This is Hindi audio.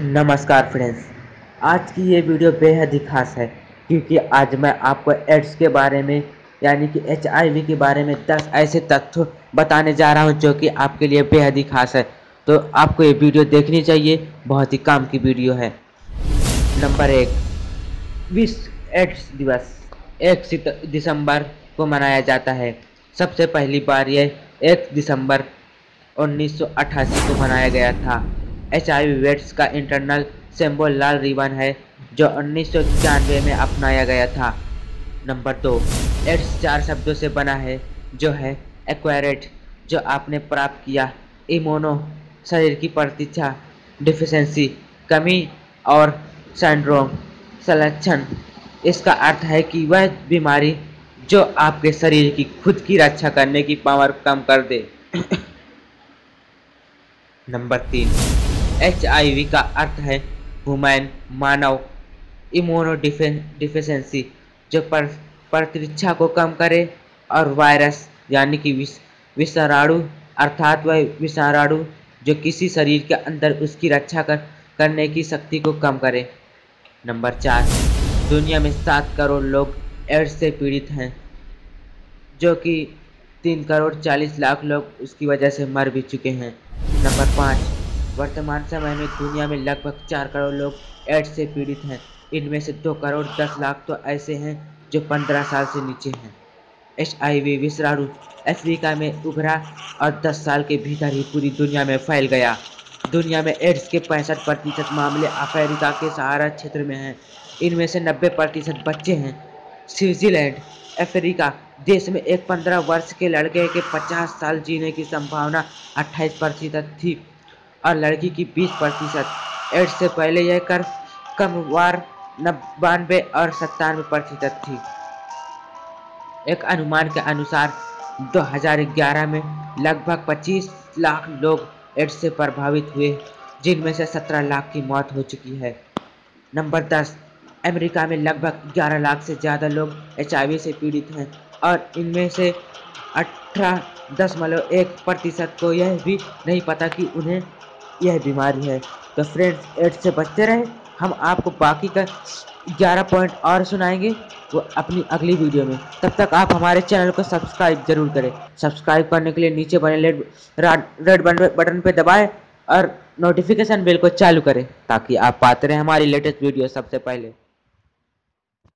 नमस्कार फ्रेंड्स आज की ये वीडियो बेहद ही खास है, क्योंकि आज मैं आपको एड्स के बारे में, यानी कि एच के बारे में 10 ऐसे तथ्य बताने जा रहा हूँ जो कि आपके लिए बेहद ही खास है। तो आपको ये वीडियो देखनी चाहिए, बहुत ही काम की वीडियो है। नंबर एक, विश्व एड्स दिवस, एक दिसंबर को मनाया जाता है। सबसे पहली बार यह एक दिसंबर 1988 को मनाया गया था। एच आई वेट्स का इंटरनल सिंबल लाल रिबन है, जो उन्नीस में अपनाया गया था। नंबर दो एड्स चार शब्दों से बना है, जो है एक्वायरेट जो आपने प्राप्त किया। इमोनो शरीर की प्रतीक्षा डिफिशेंसी कमी और सैंड्रोम संलक्षण। इसका अर्थ है कि वह बीमारी, जो आपके शरीर की खुद की रक्षा करने की पावर कम कर दे। नंबर तीन एचआईवी का अर्थ है हुमैन मानव इम्यूनो डिफिशेंसी जो पर, प्रतिरक्षा को कम करे और वायरस यानी कि विष, विषाणु, अर्थात वह विषाणु, जो किसी शरीर के अंदर उसकी रक्षा कर, करने की शक्ति को कम करे। नंबर चार, दुनिया में सात करोड़ लोग एड्स से पीड़ित हैं, जो कि तीन करोड़ चालीस लाख लोग उसकी वजह से मर भी चुके हैं। नंबर पाँच वर्तमान समय में दुनिया में लगभग चार करोड़ लोग एड्स से पीड़ित हैं। इनमें से दो करोड़ दस लाख तो ऐसे हैं जो पंद्रह साल से नीचे हैं। एच आई वी विषाणु अफ्रीका में उभरा और दस साल के भीतर ही पूरी दुनिया में फैल गया। दुनिया में एड्स के पैंसठ प्रतिशत मामले अफ्रीका के सहारा क्षेत्र में हैं। इनमें से नब्बे प्रतिशत बच्चे हैं। स्विट्जरलैंड, अफ्रीका देश में एक पंद्रह वर्ष के लड़के के पचास साल जीने की संभावना अट्ठाईस प्रतिशत थी। और लड़की की 20 प्रतिशत। एड्स से पहले यह कर कम वार नब्बानवे और सत्तानवे प्रतिशत थी। एक अनुमान के अनुसार 2011 में लगभग 25 लाख लोग एड्स से प्रभावित हुए, जिनमें से 17 लाख की मौत हो चुकी है। नंबर 10 अमेरिका में लगभग 11 लाख से ज़्यादा लोग एचआईवी से पीड़ित हैं और इनमें से अठारह दशमलव एक प्रतिशत को यह भी नहीं पता कि उन्हें यह बीमारी है। तो फ्रेंड्स एड्स से बचते रहें। हम आपको बाकी का ग्यारह पॉइंट और सुनाएँगे वो अपनी अगली वीडियो में। तब तक आप हमारे चैनल को सब्सक्राइब ज़रूर करें। सब्सक्राइब करने के लिए नीचे बने रेड बटन पर दबाएँ और नोटिफिकेशन बिल को चालू करें ताकि आप पाते रहें हमारी लेटेस्ट वीडियो सबसे पहले।